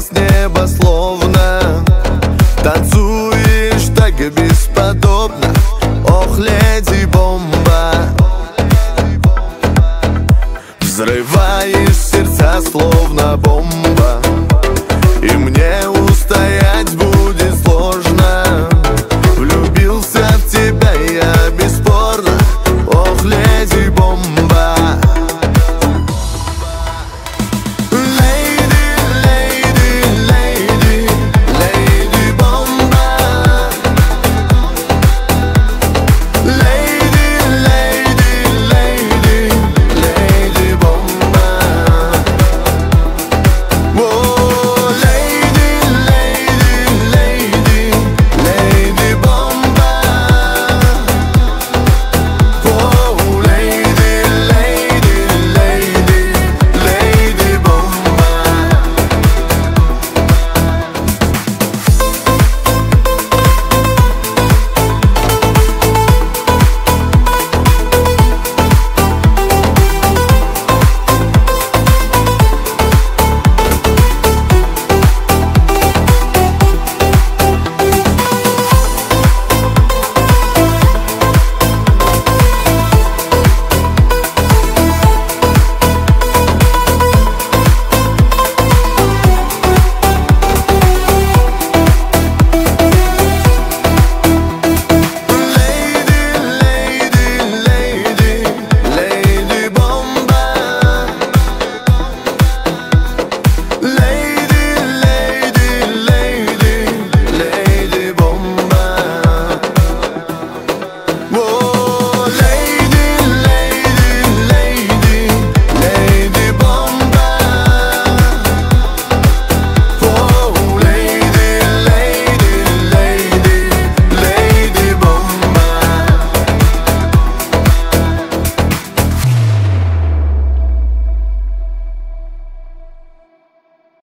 с неба словно Танцуешь так бесподобно. Ох, леди бомба. Взрываешь сердца словно бомба.